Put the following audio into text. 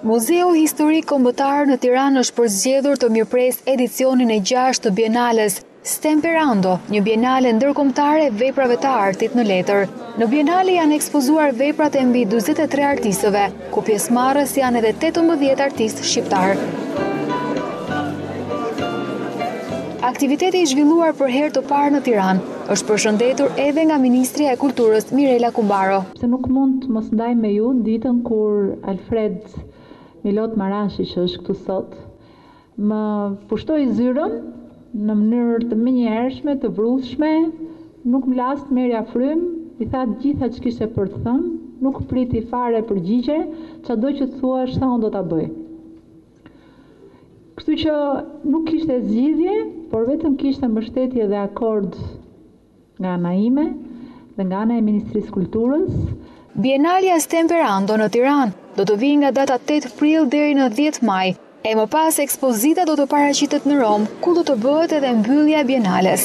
Muzeu Historik Kombëtar në Tiranë është përzgjedhur të mirëpresë edicionin e 6 të Bienales Stemperando, një bienale ndërkombëtare e veprave të artit në letër. Në bienale janë ekspozuar veprat e mbi 43 artistëve, ku pjesëmarrës janë edhe 18 artistë shqiptarë. Aktiviteti i zhvilluar për herë të parë në Tiranë është përshëndetur edhe nga Ministrja e Kulturës Mirela Kumbaro. Pse nuk mund të mos ndaj me ju ditën kur Alfred Milot Mirashi, që është këtu sot, më pushtoi zyrën në mënyrë të menjëhershme, të vrullshme, nuk më la as të merrja frymë, i tha të gjitha ç'kishte për të thënë, nuk priti fare përgjigje, çfarëdo që të thuash tha unë do ta bëj. Kështu që nuk kishte zgjidhje, por vetëm kishte mbështetje dhe akord Nga ana ime dhe nga ana e Ministrisë Kulturës, Bienalja Stemperando në Tiranë do të vijojë nga data tetë prill deri në dhjetë maj, e më pas ekspozita do të paraqitet në Romë, ku do të bëhet edhe mbyllja e Bienales.